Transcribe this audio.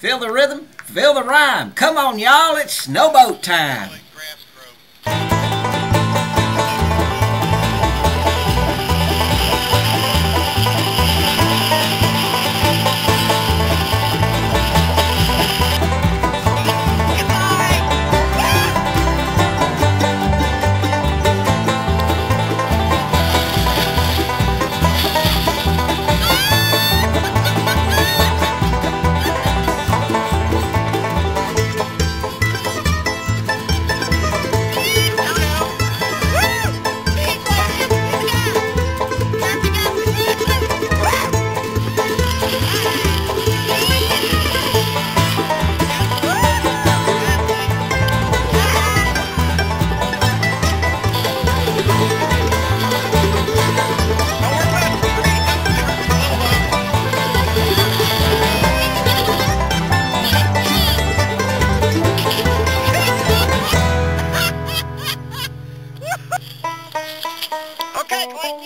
Feel the rhythm, feel the rhyme. Come on, y'all, it's snowboat time. Good one.